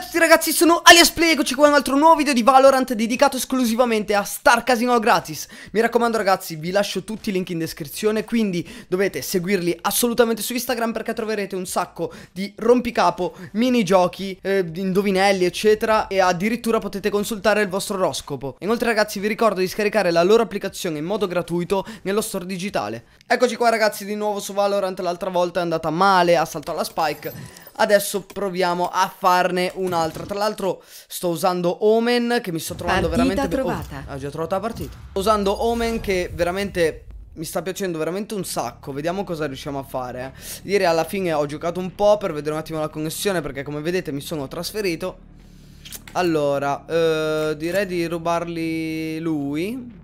A tutti ragazzi, sono Alias Play, eccoci qua un altro nuovo video di Valorant dedicato esclusivamente a Star Casino gratis. Mi raccomando ragazzi, vi lascio tutti i link in descrizione, quindi dovete seguirli assolutamente su Instagram perché troverete un sacco di rompicapo, minigiochi, eh, indovinelli eccetera E addirittura potete consultare il vostro oroscopo. Inoltre ragazzi vi ricordo di scaricare la loro applicazione in modo gratuito nello store digitale. Eccoci qua ragazzi di nuovo su Valorant, l'altra volta è andata male, ha saltato la spike Adesso proviamo a farne un'altra. Tra l'altro sto usando Omen Che mi sto trovando partita veramente trovata. Oh, Ho già trovato la partita. Sto usando Omen che veramente mi sta piacendo veramente un sacco. Vediamo cosa riusciamo a fare eh. Ieri alla fine ho giocato un po' per vedere un attimo la connessione Perché come vedete mi sono trasferito. Allora eh, Direi di rubarli lui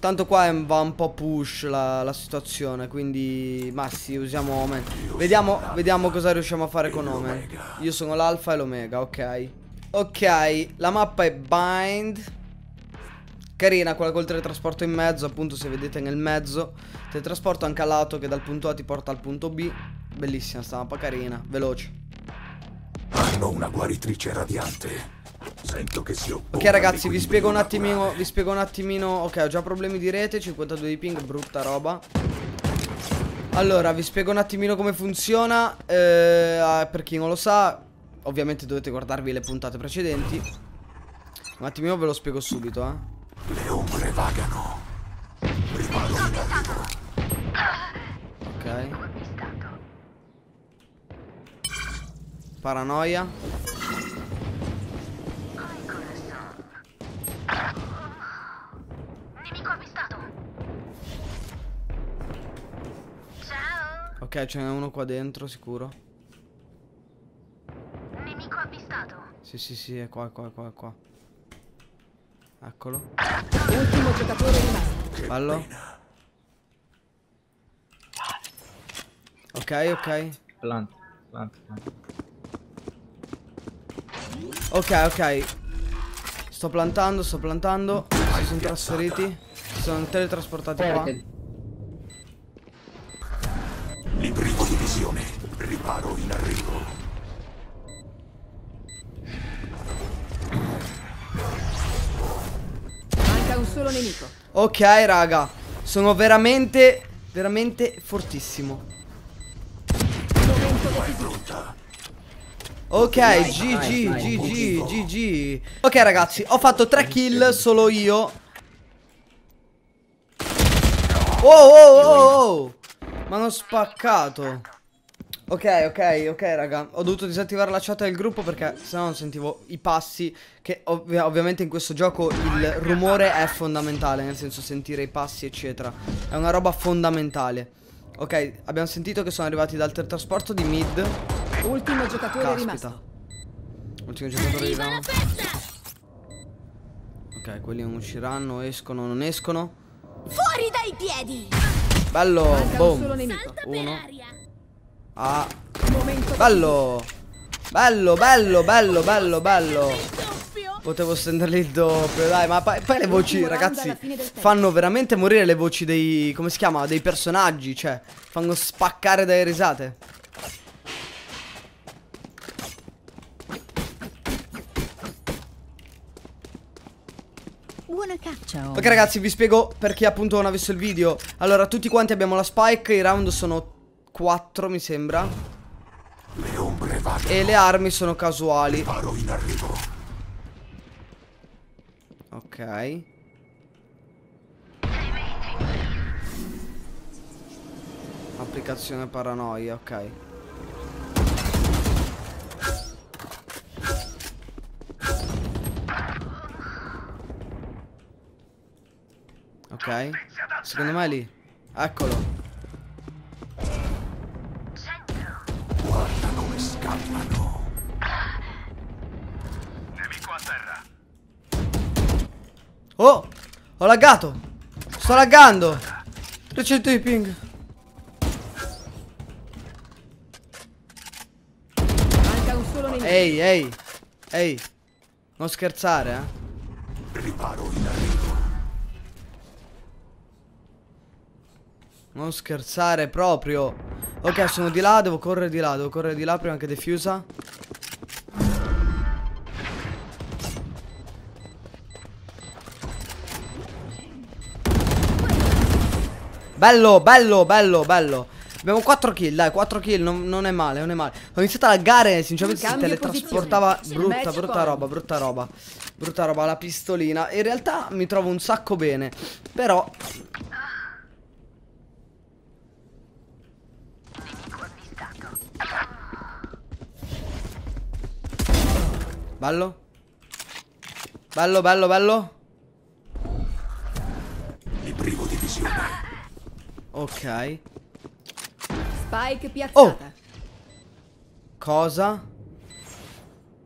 Tanto qua va un po' push la, la situazione Quindi Ma sì usiamo Omen. Vediamo, vediamo cosa riusciamo a fare con Omen. Io sono l'alfa e l'omega ok. Ok La mappa è bind. Carina quella col teletrasporto in mezzo Appunto se vedete nel mezzo. Teletrasporto anche a lato che dal punto A ti porta al punto B. Bellissima sta mappa carina Veloce. Hanno una guaritrice radiante Sento che si Ok ragazzi vi spiego un attimino Vi spiego un attimino. Ok ho già problemi di rete 52 di ping brutta roba. Allora vi spiego un attimino come funziona eh, Per chi non lo sa Ovviamente dovete guardarvi le puntate precedenti. Un attimino ve lo spiego subito eh. Le ombre vagano. Ok. Paranoia Ok, ce n'è uno qua dentro, sicuro. Nemico avvistato. Sì, sì, sì, è qua, è qua, è qua, è qua. Eccolo. Ultimo giocatore rimasto. Fallo. Ok, ok. Plant, plant, plant. Ok, ok. Sto plantando, sto plantando. Si sono trasferiti. Si sono teletrasportati qua. Riparo in arrivo. Manca un solo nemico. Ok, raga. Sono veramente, veramente fortissimo. Ok, GG, GG, GG. Ok, ragazzi, ho fatto 3 kill solo io. Oh, oh, oh, oh. Ma hanno spaccato Ok, ok, ok raga. Ho dovuto disattivare la chat del gruppo perché sennò non sentivo i passi Che ov ovviamente in questo gioco il rumore è fondamentale Nel senso sentire i passi eccetera. È una roba fondamentale. Ok, abbiamo sentito che sono arrivati dal teletrasporto di mid. Ultimo giocatore Caspita. rimasto. Ultimo giocatore rimasto. Ok, quelli non usciranno, escono, non escono. Fuori dai piedi! Bello, Manca un boom. solo nemico. Uno Ah. Bello. Bello, bello, bello, bello, bello. Potevo stenderli il doppio Dai, ma poi, poi le voci, ragazzi Fanno veramente morire le voci dei Come si chiama? Dei personaggi Cioè, fanno spaccare dalle risate. Buona caccia. Ok ragazzi vi spiego per chi appunto non ha visto il video. Allora tutti quanti abbiamo la spike I round sono 4 mi sembra. Le ombre. E le armi sono casuali. In arrivo. Ok. Applicazione paranoia ok. Ok. Secondo me è lì. Eccolo Ho laggato. Sto laggando. 300 di ping Manca un solo nemico. Ehi ehi. Ehi. Non scherzare eh. Riparo in arrivo. Non scherzare proprio. Ok sono di là Devo correre di là Devo correre di là prima che defusa Bello, bello, bello, bello. Abbiamo 4 kill, dai, 4 kill, non, non è male, non è male. Ho iniziato a laggare, sinceramente si teletrasportava brutta, brutta roba, brutta roba. Brutta roba, la pistolina. In realtà mi trovo un sacco bene, però... Bello? Bello, bello, bello? Ok. Spike piazzata. Cosa?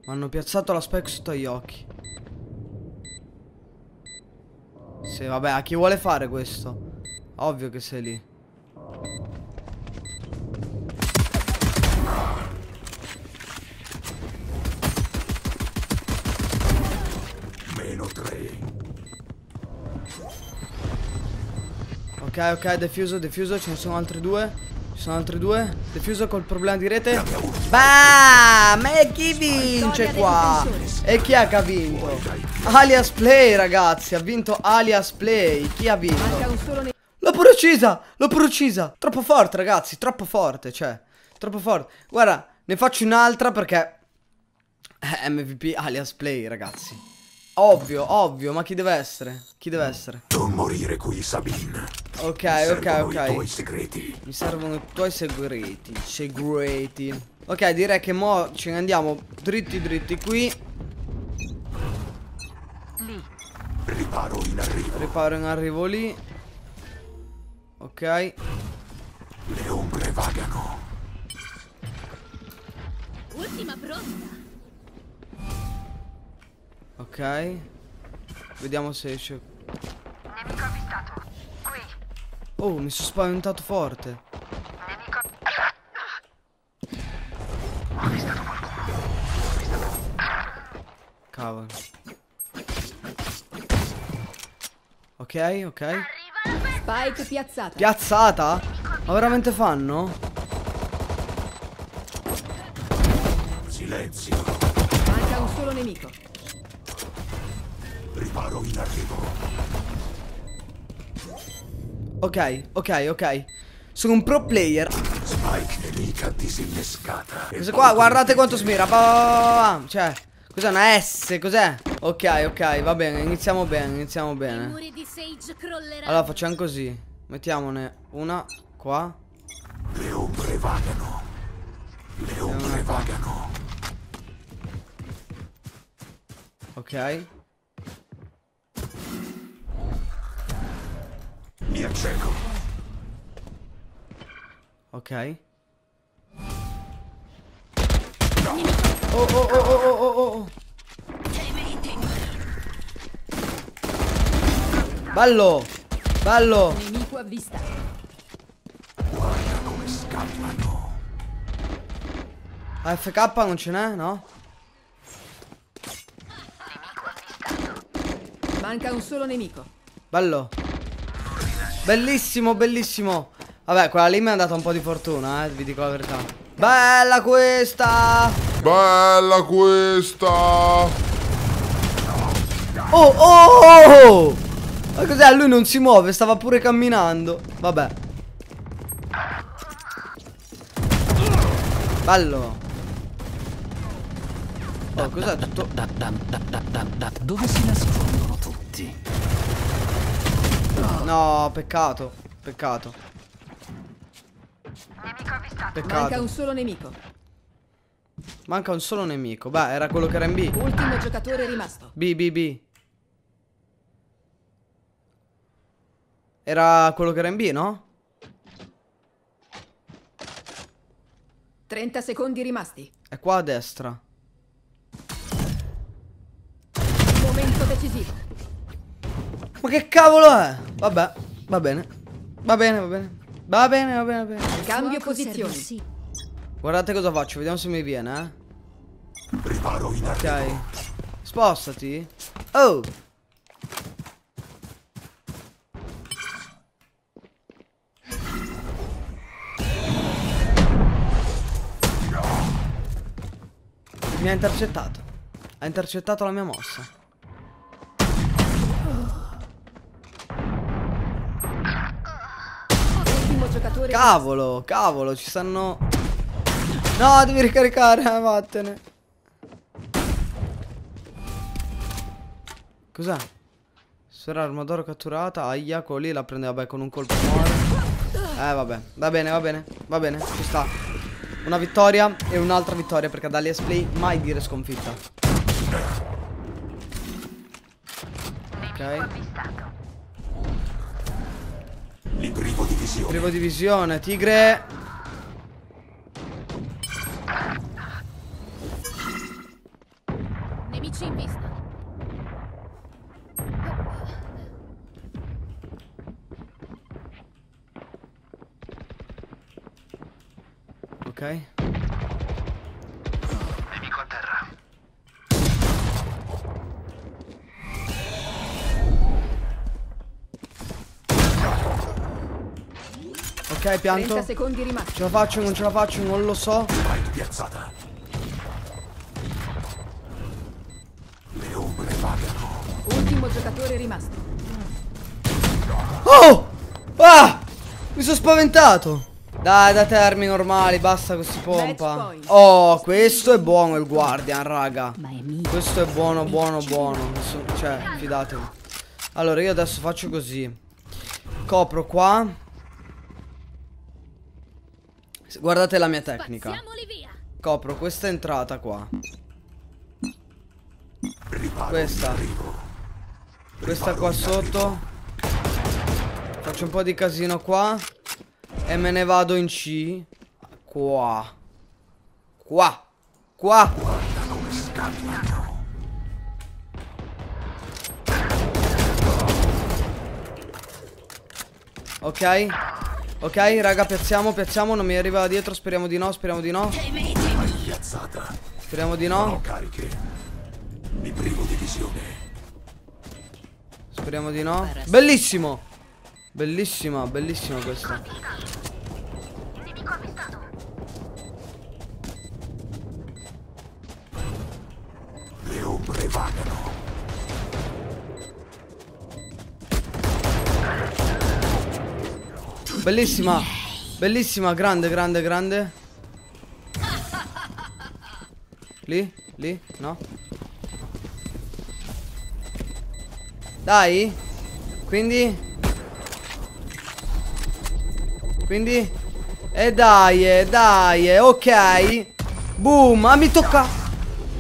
Mi hanno piazzato la spike sotto agli occhi. Sì, vabbè, a chi vuole fare questo? Ovvio che sei lì. Ok, ok, defuso, defuso, ce ne sono altri due. Ci sono altri due. Defuso col problema di rete. Bam! E chi vince qua? E chi è che ha vinto? Alias Play, ragazzi. Ha vinto Alias Play. Chi ha vinto? L'ho pure uccisa! L'ho pure uccisa! Troppo forte, ragazzi, troppo forte, cioè. Troppo forte. Guarda, ne faccio un'altra perché... eh, MVP alias play, ragazzi. Ovvio, ovvio, ma chi deve essere? Chi deve essere? Non morire qui, Sabine. Ok, Servono ok, i tuoi ok. segreti. Mi servono i tuoi segreti. Segreti. Ok, direi che mo ce ne andiamo dritti dritti qui. Riparo in arrivo. Riparo in arrivo lì. Ok. Le ombre vagano. Ultima pronta. Ok. Vediamo se esce. Nemico avvistato. Oh, mi sono spaventato forte. Nemico. Cavolo. Ok, ok. Spike piazzata. Piazzata? Ma veramente fanno? Silenzio. Manca un solo nemico. Riparo in arrivo. Ok, ok, ok. Sono un pro player. Spike nemica disinnescata. Questo qua, guardate quanto smira. Cioè, cos'è una S? Cos'è? Ok, ok, va bene. Iniziamo bene, iniziamo bene. Allora, facciamo così. Mettiamone una qua. Le ombre vagano. Le ombre vagano. Ok. Acceco. Ok. Oh, oh, oh, oh, oh, oh, oh. Bello! Bello! Nemico avvistato. Guarda come scappano. AFK non ce n'è, no? Manca un solo nemico. Bello. Bellissimo, bellissimo. Vabbè, quella lì mi è andata un po' di fortuna, eh, vi dico la verità. Bella questa! Bella questa! Oh, oh, oh! Ma cos'è? Lui non si muove, stava pure camminando. Vabbè. Bello. Oh, cos'è tutto? Dove si nascondono? No, peccato. Peccato. Nemico avvistato. Manca Peccato. un solo nemico. Manca un solo nemico. Beh, era quello che era in B. Ultimo giocatore rimasto. B, B, B. Era quello che era in B, no? 30 secondi rimasti. È qua a destra. Che cavolo è? Vabbè, va bene. Va bene, va bene. Va bene, va bene, va bene. Cambio sì. Guardate cosa faccio, vediamo se mi viene, Riparo in eh. Ok. Spostati. Oh. Mi ha intercettato. Ha intercettato la mia mossa. Giocatore Cavolo, cavolo, ci stanno... No, devi ricaricare, eh, vattene. Cos'è? Sfera armadura catturata, aia, quello lì la prende, vabbè, con un colpo muore. Eh, vabbè, va bene, va bene, va bene, ci sta. Una vittoria e un'altra vittoria, perché ad Alias Play mai dire sconfitta. Ok, privo di visione. privo di tigre. Ok, 30 pianto. secondi rimasti. Ce la faccio, non ce la faccio, non lo so. Spike piazzata. Le ombre vagano. Ultimo giocatore rimasto. Oh! Ah! Mi sono spaventato. Dai, da termini normali, basta Match pompa. Oh, questo è buono il Guardian, raga. Questo è buono, buono, buono. Cioè, fidatevi. Allora, io adesso faccio così. Copro qua. Guardate la mia tecnica. Copro questa entrata qua. Riparo Questa. Questa qua sotto. Faccio un po' di casino qua. E me ne vado in C. Qua. Qua. Qua. Ok. Ok, raga, piazziamo, piazziamo. Non mi arriva da dietro. Speriamo di no, speriamo di no. Speriamo di no. cariche. Li privo di visione. Speriamo di no. Bellissimo. Bellissima, bellissima questa. Bellissima. Bellissima, grande, grande, grande. Lì, lì, no. Dai. Quindi Quindi E dai, eh, dai, eh, ok. Boom, ah mi tocca.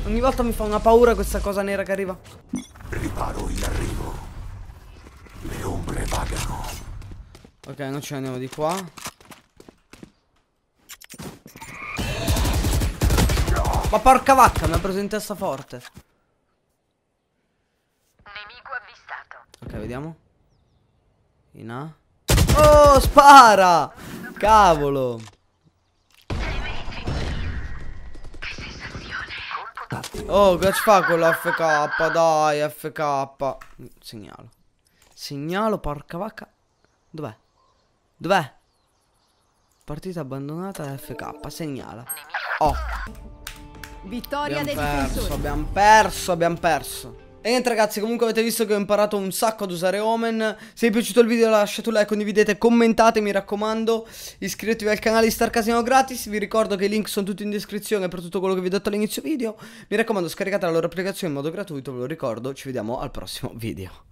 Ogni volta mi fa una paura questa cosa nera che arriva. Ok, non ce ne andiamo di qua. Ma porca vacca, mi ha preso in testa forte. Nemico avvistato. Ok, vediamo. In A. Oh, spara! Cavolo. Oh, che ci fa con l'FK? Dai, FK. Segnalo. Segnalo, porca vacca. Dov'è? Dov'è? Partita abbandonata FK. Segnala. Oh. Vittoria Abbiamo dei perso, difensori. abbiamo perso, abbiamo perso. E niente ragazzi, comunque avete visto che ho imparato un sacco ad usare Omen. Se vi è piaciuto il video lasciate un like, condividete, commentate, mi raccomando. Iscrivetevi al canale di Star Casino gratis. Vi ricordo che i link sono tutti in descrizione per tutto quello che vi ho detto all'inizio video. Mi raccomando, scaricate la loro applicazione in modo gratuito, ve lo ricordo. Ci vediamo al prossimo video.